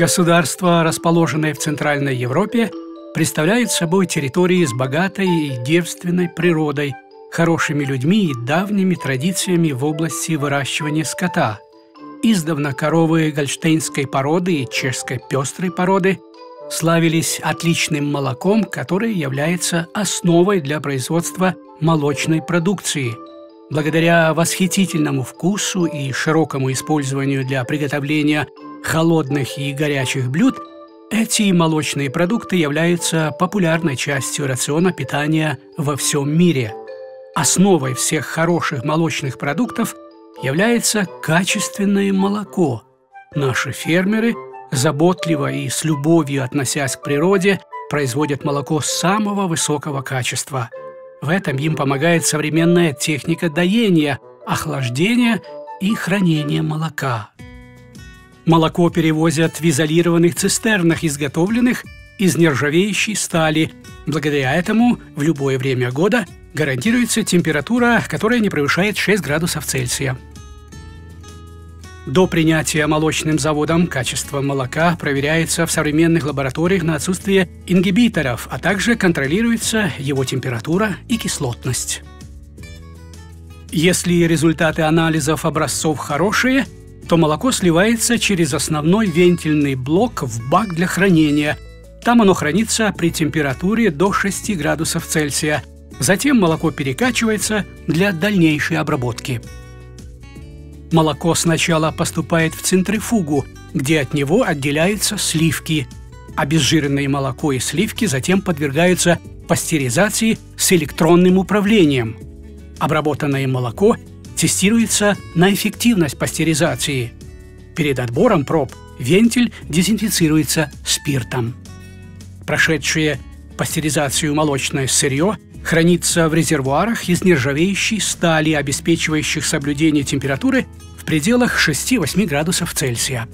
Государства, расположенные в Центральной Европе, представляют собой территории с богатой и девственной природой, хорошими людьми и давними традициями в области выращивания скота. Издавна коровы гольштейнской породы и чешской пестрой породы славились отличным молоком, которое является основой для производства молочной продукции. Благодаря восхитительному вкусу и широкому использованию для приготовления холодных и горячих блюд, эти молочные продукты являются популярной частью рациона питания во всем мире. Основой всех хороших молочных продуктов является качественное молоко. Наши фермеры, заботливо и с любовью относясь к природе, производят молоко самого высокого качества. В этом им помогает современная техника доения, охлаждения и хранения молока. Молоко перевозят в изолированных цистернах, изготовленных из нержавеющей стали. Благодаря этому в любое время года гарантируется температура, которая не превышает 6 градусов Цельсия. До принятия молочным заводом качество молока проверяется в современных лабораториях на отсутствие ингибиторов, а также контролируется его температура и кислотность. Если результаты анализов образцов хорошие – то молоко сливается через основной вентильный блок в бак для хранения. Там оно хранится при температуре до 6 градусов Цельсия. Затем молоко перекачивается для дальнейшей обработки. Молоко сначала поступает в центрифугу, где от него отделяются сливки. Обезжиренное молоко и сливки затем подвергаются пастеризации с электронным управлением. Обработанное молоко тестируется на эффективность пастеризации. Перед отбором проб вентиль дезинфицируется спиртом. Прошедшее пастеризацию молочное сырье хранится в резервуарах из нержавеющей стали, обеспечивающих соблюдение температуры в пределах 6-8 градусов Цельсия.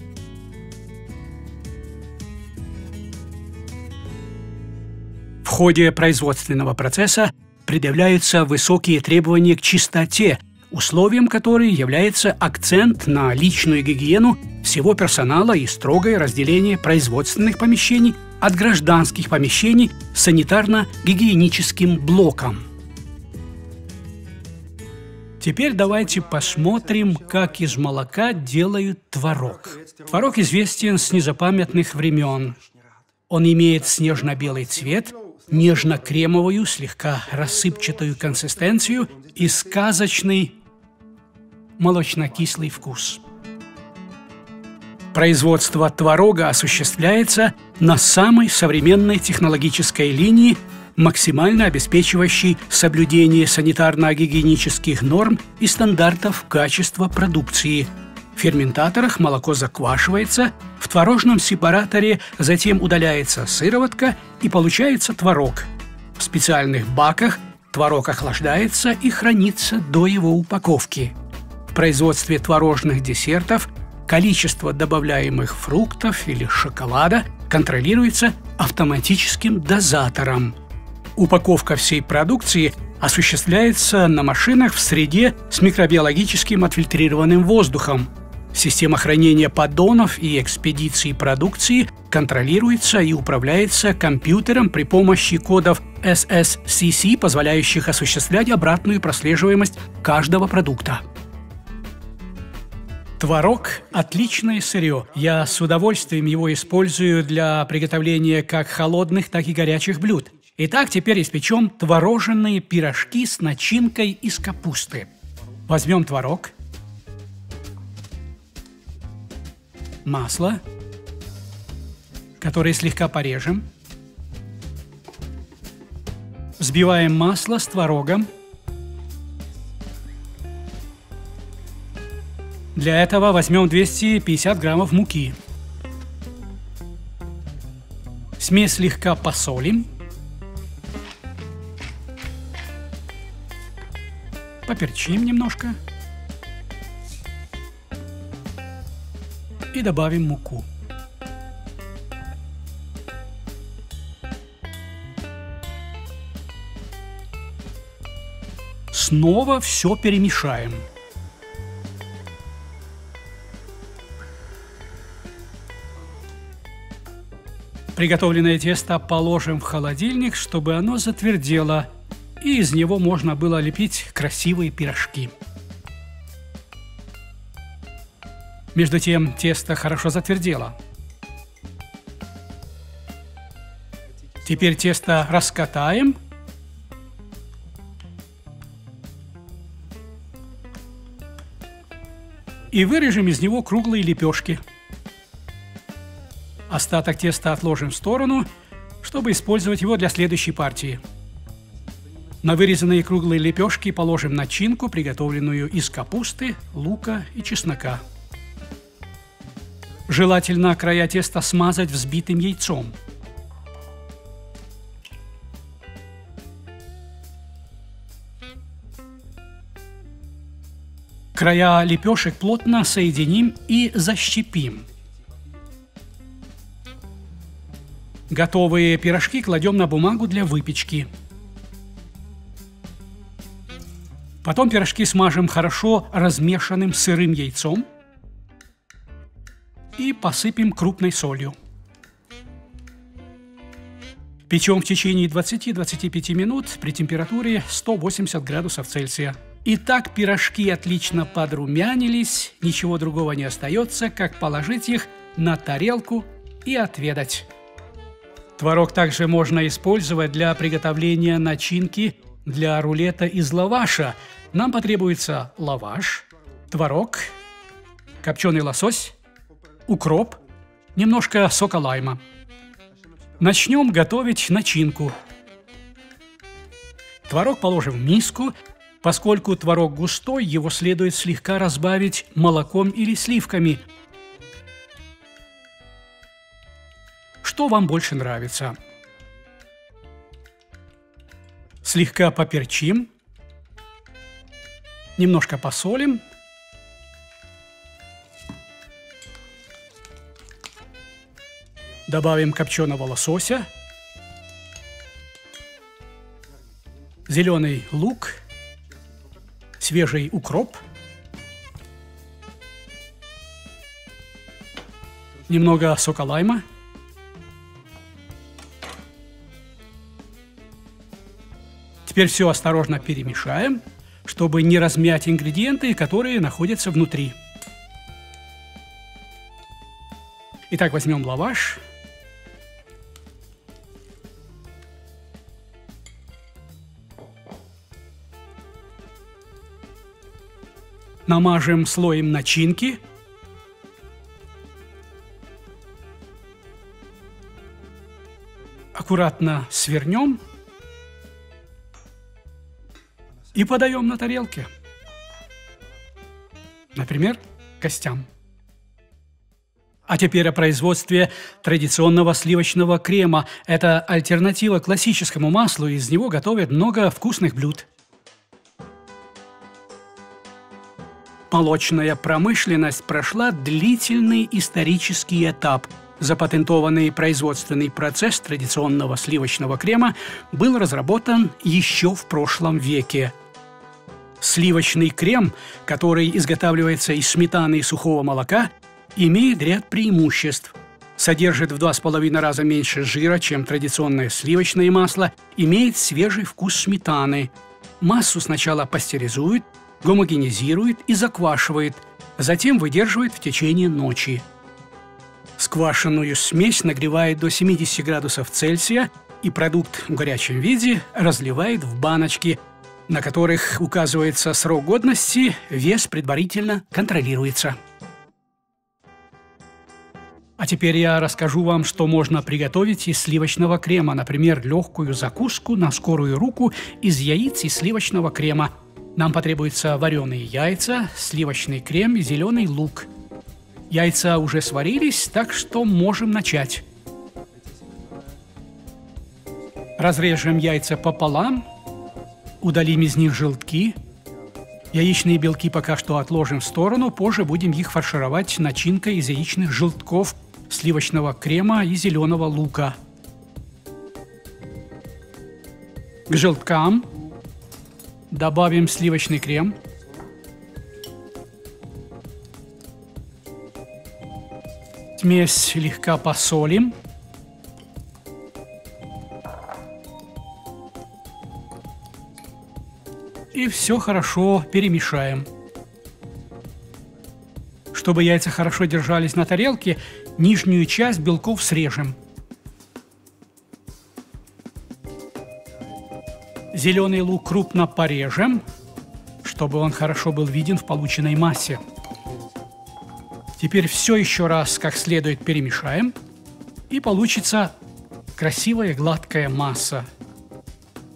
В ходе производственного процесса предъявляются высокие требования к чистоте условием которой является акцент на личную гигиену всего персонала и строгое разделение производственных помещений от гражданских помещений санитарно-гигиеническим блоком. Теперь давайте посмотрим, как из молока делают творог. Творог известен с незапамятных времен. Он имеет снежно-белый цвет, нежно-кремовую, слегка рассыпчатую консистенцию и сказочный молочно-кислый вкус. Производство творога осуществляется на самой современной технологической линии, максимально обеспечивающей соблюдение санитарно-гигиенических норм и стандартов качества продукции. В ферментаторах молоко заквашивается, в творожном сепараторе затем удаляется сыроватка и получается творог. В специальных баках творог охлаждается и хранится до его упаковки производстве творожных десертов количество добавляемых фруктов или шоколада контролируется автоматическим дозатором. Упаковка всей продукции осуществляется на машинах в среде с микробиологическим отфильтрированным воздухом. Система хранения поддонов и экспедиции продукции контролируется и управляется компьютером при помощи кодов SSCC, позволяющих осуществлять обратную прослеживаемость каждого продукта. Творог – отличное сырье. Я с удовольствием его использую для приготовления как холодных, так и горячих блюд. Итак, теперь испечем твороженные пирожки с начинкой из капусты. Возьмем творог, масло, которое слегка порежем, взбиваем масло с творогом – Для этого возьмем 250 граммов муки. Смесь слегка посолим. Поперчим немножко. И добавим муку. Снова все перемешаем. Приготовленное тесто положим в холодильник, чтобы оно затвердело, и из него можно было лепить красивые пирожки. Между тем тесто хорошо затвердело. Теперь тесто раскатаем и вырежем из него круглые лепешки. Остаток теста отложим в сторону, чтобы использовать его для следующей партии. На вырезанные круглые лепешки положим начинку, приготовленную из капусты, лука и чеснока. Желательно края теста смазать взбитым яйцом. Края лепешек плотно соединим и защипим. Готовые пирожки кладем на бумагу для выпечки. Потом пирожки смажем хорошо размешанным сырым яйцом – и посыпем крупной солью. Печем в течение 20-25 минут при температуре 180 градусов Цельсия. Итак, пирожки отлично подрумянились, ничего другого не остается, как положить их на тарелку и отведать. Творог также можно использовать для приготовления начинки для рулета из лаваша. Нам потребуется лаваш, творог, копченый лосось, укроп, немножко сока лайма. Начнем готовить начинку. Творог положим в миску. Поскольку творог густой, его следует слегка разбавить молоком или сливками. Что вам больше нравится? Слегка поперчим, немножко посолим – Добавим копченого лосося, зеленый лук, свежий укроп, немного сока лайма, Теперь все осторожно перемешаем, чтобы не размять ингредиенты, которые находятся внутри. Итак, возьмем лаваш, намажем слоем начинки. Аккуратно свернем и подаем на тарелке. Например, костям. А теперь о производстве традиционного сливочного крема. Это альтернатива классическому маслу, из него готовят много вкусных блюд. Молочная промышленность прошла длительный исторический этап. Запатентованный производственный процесс традиционного сливочного крема был разработан еще в прошлом веке. Сливочный крем, который изготавливается из сметаны и сухого молока, имеет ряд преимуществ. Содержит в два с половиной раза меньше жира, чем традиционное сливочное масло, имеет свежий вкус сметаны. Массу сначала пастеризуют, гомогенизирует и заквашивает, затем выдерживает в течение ночи. Сквашенную смесь нагревает до 70 градусов Цельсия и продукт в горячем виде разливает в баночки, на которых указывается срок годности, вес предварительно контролируется. А теперь я расскажу вам, что можно приготовить из сливочного крема, например, легкую закуску на скорую руку из яиц и сливочного крема – нам потребуются вареные яйца, сливочный крем и зеленый лук. Яйца уже сварились, так что можем начать. Разрежем яйца пополам, удалим из них желтки. Яичные белки пока что отложим в сторону, позже будем их фаршировать начинкой из яичных желтков, сливочного крема и зеленого лука. К желткам Добавим сливочный крем. Смесь слегка посолим. И все хорошо перемешаем. Чтобы яйца хорошо держались на тарелке, нижнюю часть белков срежем. Зеленый лук крупно порежем, чтобы он хорошо был виден в полученной массе. Теперь все еще раз как следует перемешаем, и получится красивая гладкая масса,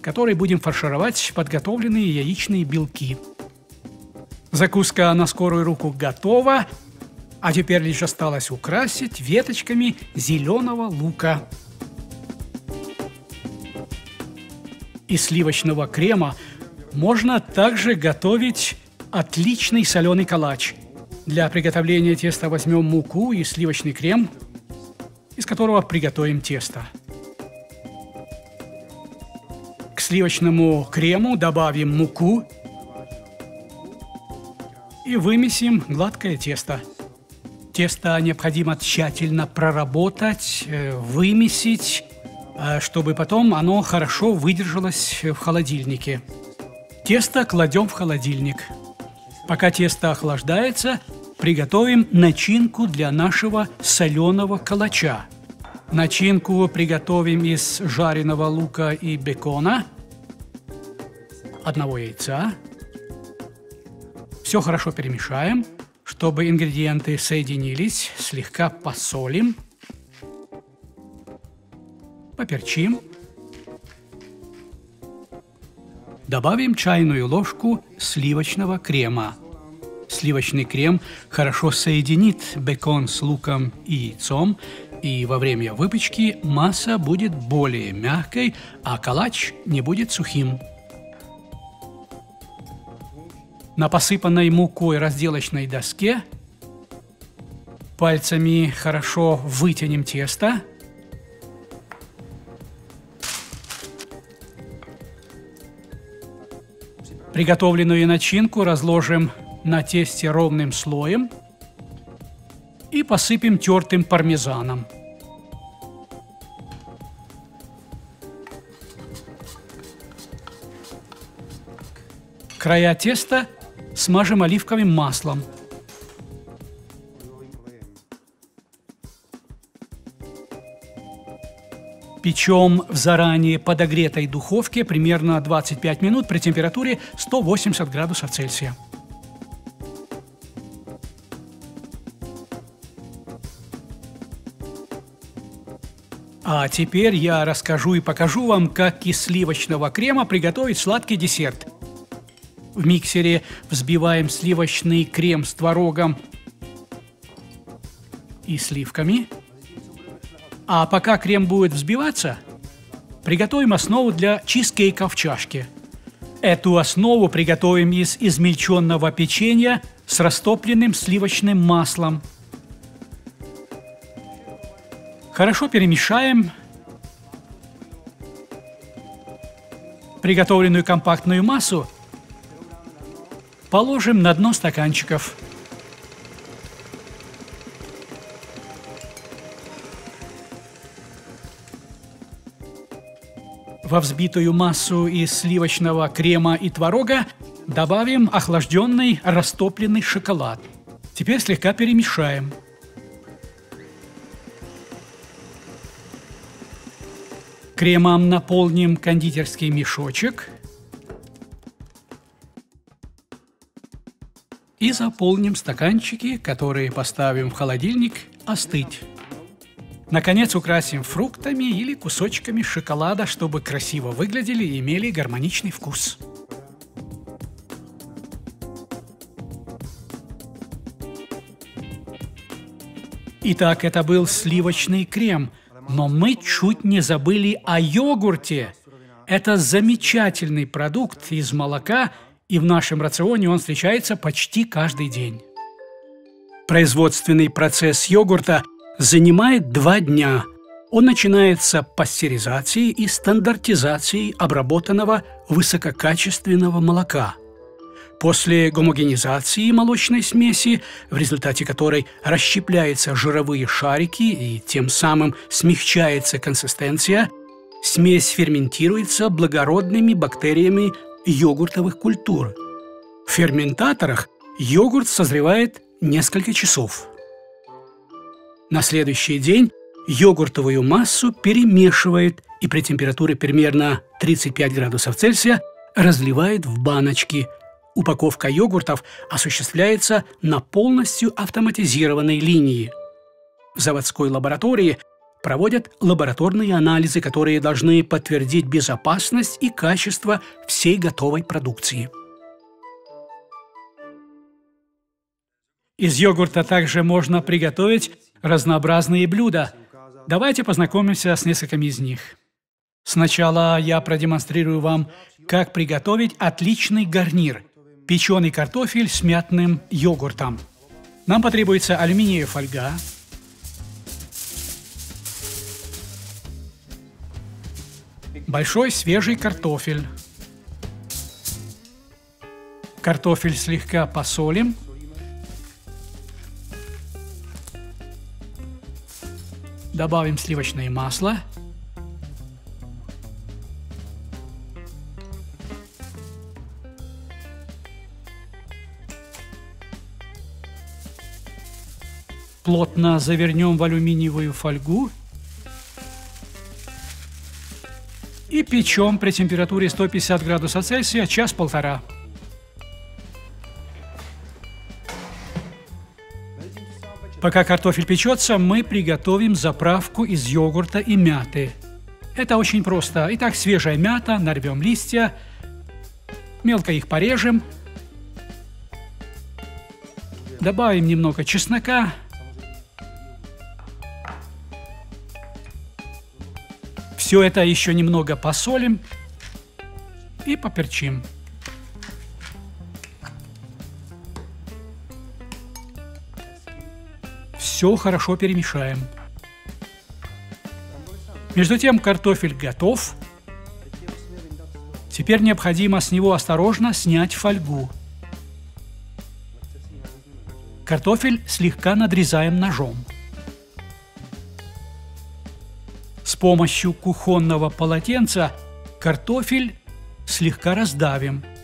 которой будем фаршировать подготовленные яичные белки. Закуска на скорую руку готова, а теперь лишь осталось украсить веточками зеленого лука. Из сливочного крема можно также готовить отличный соленый калач. Для приготовления теста возьмем муку и сливочный крем, из которого приготовим тесто. Сливочному крему добавим муку и вымесим гладкое тесто. Тесто необходимо тщательно проработать, э, вымесить, э, чтобы потом оно хорошо выдержалось в холодильнике. Тесто кладем в холодильник. Пока тесто охлаждается, приготовим начинку для нашего соленого калача. Начинку приготовим из жареного лука и бекона, одного яйца. Все хорошо перемешаем, чтобы ингредиенты соединились, слегка посолим, поперчим – Добавим чайную ложку сливочного крема. Сливочный крем хорошо соединит бекон с луком и яйцом, и во время выпечки масса будет более мягкой, а калач не будет сухим. На посыпанной мукой разделочной доске пальцами хорошо вытянем тесто – Приготовленную начинку разложим на тесте ровным слоем и посыпем тертым пармезаном. Края теста смажем оливковым маслом – Печем в заранее подогретой духовке примерно 25 минут при температуре 180 градусов Цельсия. А теперь я расскажу и покажу вам, как из сливочного крема приготовить сладкий десерт. В миксере взбиваем сливочный крем с творогом и сливками – а пока крем будет взбиваться, приготовим основу для чизкейка в чашке. Эту основу приготовим из измельченного печенья с растопленным сливочным маслом. Хорошо перемешаем приготовленную компактную массу положим на дно стаканчиков – Во взбитую массу из сливочного крема и творога добавим охлажденный растопленный шоколад. Теперь слегка перемешаем. Кремом наполним кондитерский мешочек и заполним стаканчики, которые поставим в холодильник остыть. Наконец украсим фруктами или кусочками шоколада, чтобы красиво выглядели и имели гармоничный вкус. Итак, это был сливочный крем, но мы чуть не забыли о йогурте. Это замечательный продукт из молока, и в нашем рационе он встречается почти каждый день. Производственный процесс йогурта занимает два дня. Он начинается пастеризацией и стандартизацией обработанного высококачественного молока. После гомогенизации молочной смеси, в результате которой расщепляются жировые шарики и тем самым смягчается консистенция, смесь ферментируется благородными бактериями йогуртовых культур. В ферментаторах йогурт созревает несколько часов. На следующий день йогуртовую массу перемешивает и при температуре примерно 35 градусов Цельсия разливает в баночки. Упаковка йогуртов осуществляется на полностью автоматизированной линии. В заводской лаборатории проводят лабораторные анализы, которые должны подтвердить безопасность и качество всей готовой продукции. Из йогурта также можно приготовить разнообразные блюда. Давайте познакомимся с несколькими из них. Сначала я продемонстрирую вам, как приготовить отличный гарнир – печеный картофель с мятным йогуртом. Нам потребуется алюминиевая фольга, большой свежий картофель, картофель слегка посолим – Добавим сливочное масло. Плотно завернем в алюминиевую фольгу и печем при температуре 150 градусов Цельсия час-полтора. Пока картофель печется, мы приготовим заправку из йогурта и мяты. Это очень просто. Итак, свежая мята, нарвем листья, мелко их порежем, добавим немного чеснока, все это еще немного посолим и поперчим. Все хорошо перемешаем. Между тем картофель готов. Теперь необходимо с него осторожно снять фольгу. Картофель слегка надрезаем ножом. Помощью кухонного полотенца картофель слегка раздавим –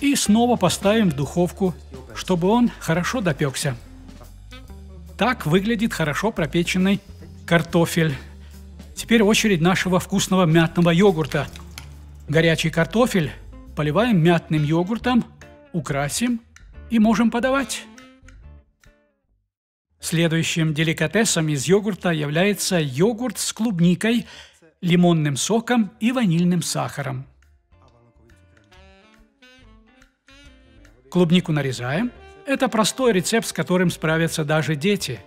и снова поставим в духовку, чтобы он хорошо допекся. Так выглядит хорошо пропеченный картофель. Теперь очередь нашего вкусного мятного йогурта. Горячий картофель поливаем мятным йогуртом, украсим и можем подавать. Следующим деликатесом из йогурта является йогурт с клубникой, лимонным соком и ванильным сахаром. Клубнику нарезаем. Это простой рецепт, с которым справятся даже дети.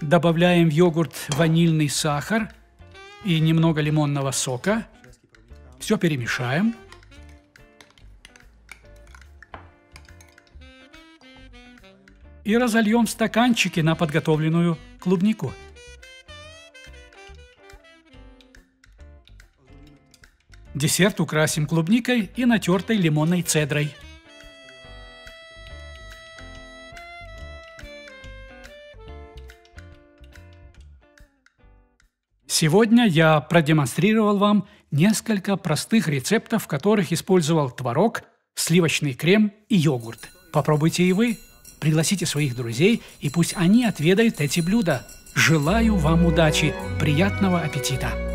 Добавляем в йогурт ванильный сахар и немного лимонного сока. Все перемешаем. И разольем стаканчики на подготовленную клубнику. Десерт украсим клубникой и натертой лимонной цедрой. Сегодня я продемонстрировал вам несколько простых рецептов, в которых использовал творог, сливочный крем и йогурт. Попробуйте и вы. Пригласите своих друзей, и пусть они отведают эти блюда. Желаю вам удачи, приятного аппетита!